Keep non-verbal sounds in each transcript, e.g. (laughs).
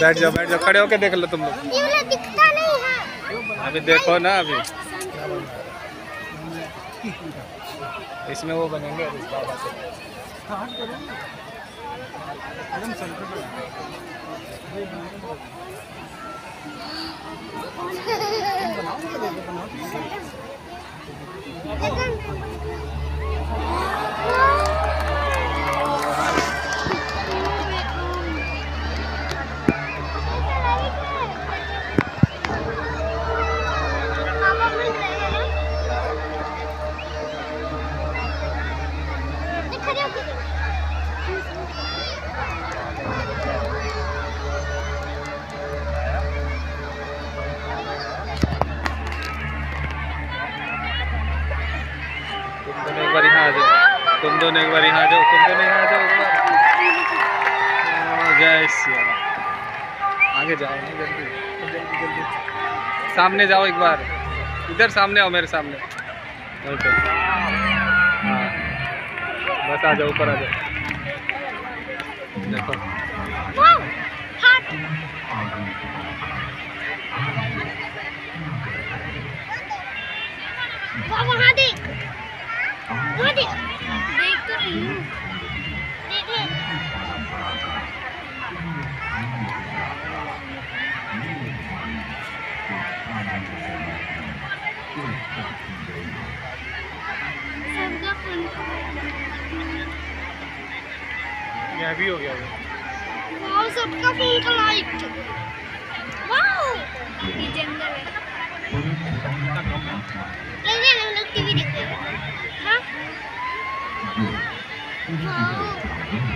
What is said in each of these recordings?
बैठ जाओ बैठ जाओ, खड़े होके देख लो तुम लोग। दिखता नहीं है अभी देखो ना, अभी। इसमें वो बनेंगे (laughs) तुम दोनों एक बार यहाँ आ जाओ। तुम दोनों एक बार यहाँ आ जाओ। तुम दोनों यहाँ आ जाओ ओ, जय श्री आगे जाओ ना जल्दी जल्दी जल्दी। सामने जाओ एक बार। इधर सामने आओ मेरे सामने। पे हाँ। बस आ जाओ ऊपर आ जाओ। देखो। वहाँ देख वहाँ देख तो रही हूँ। देख सबका पंख यहाँ भी हो गया वो। सबका फ़ोन का लाइट वाओ ये जंगल है लग रहा है हम लोग टीवी देख रहे हैं हाँ वाओ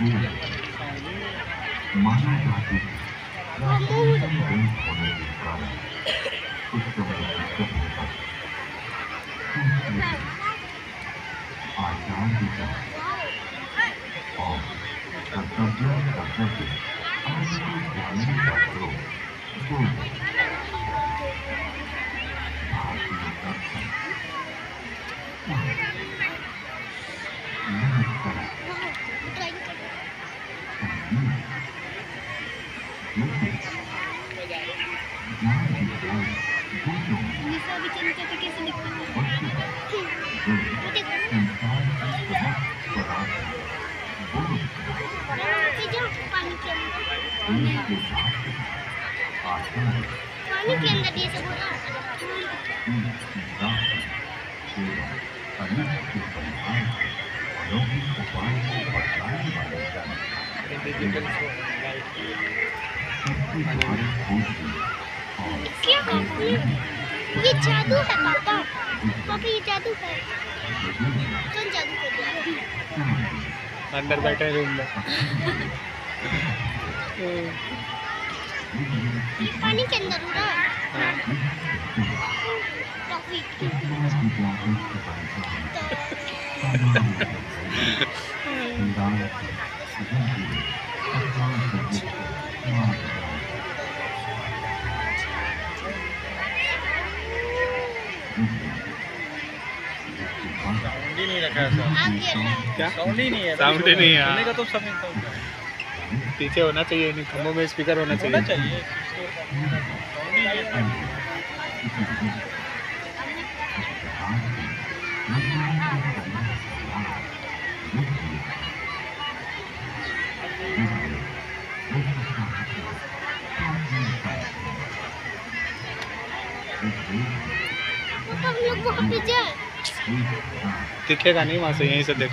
रहे किताब इधर एक हम्म, वो किताब ड्राइंग पानी के अंदर। पानी के अंदर ये सब हो। रहा है क्या पापा ये जादू है पापा। पापा ये जादू है। कौन जादू कर दिया अंदर बैठे हैं रूम में। पानी के अंदर हो रहा है। टॉफी (laughs) क्या? साउंड ही नहीं है। साउंड ही नहीं है। का तो सब पीछे होना चाहिए नहीं खम्भों में स्पीकर होना होना चाहिए। चाहिए। साउंड ही नहीं है। पापा हम लोग वहाँ पे जाए। दिखेगा नहीं वहाँ से यहीं से देख।